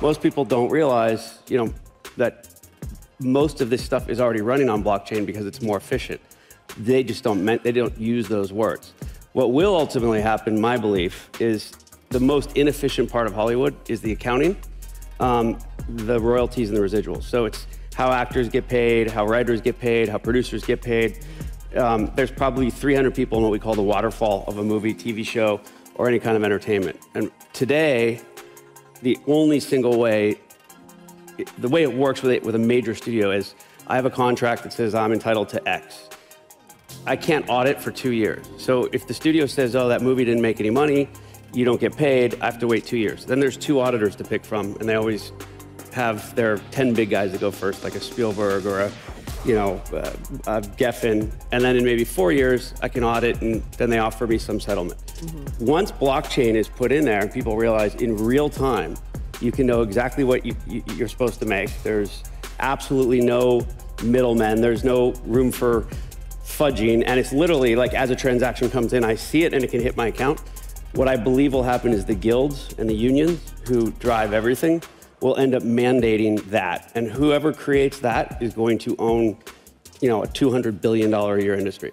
most people don't realize, you know, that most of this stuff is already running on blockchain because it's more efficient. They just don't meant they don't use those words. What will ultimately happen, my belief, is the most inefficient part of Hollywood is the accounting, um, the royalties and the residuals. So it's how actors get paid, how writers get paid, how producers get paid. Um, there's probably 300 people in what we call the waterfall of a movie, TV show, or any kind of entertainment. And today, the only single way, the way it works with, it, with a major studio is I have a contract that says I'm entitled to X. I can't audit for two years. So if the studio says, oh, that movie didn't make any money, you don't get paid, I have to wait two years. Then there's two auditors to pick from, and they always have their 10 big guys that go first, like a Spielberg or a, you know, uh, a Geffen. And then in maybe four years, I can audit, and then they offer me some settlement. Mm-hmm. Once blockchain is put in there and people realize in real time, you can know exactly what you, you, you're supposed to make. There's absolutely no middlemen. There's no room for fudging. And it's literally like as a transaction comes in, I see it and it can hit my account. What I believe will happen is the guilds and the unions who drive everything will end up mandating that. And whoever creates that is going to own, you know, a $200 billion a year industry.